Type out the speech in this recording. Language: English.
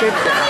Good job.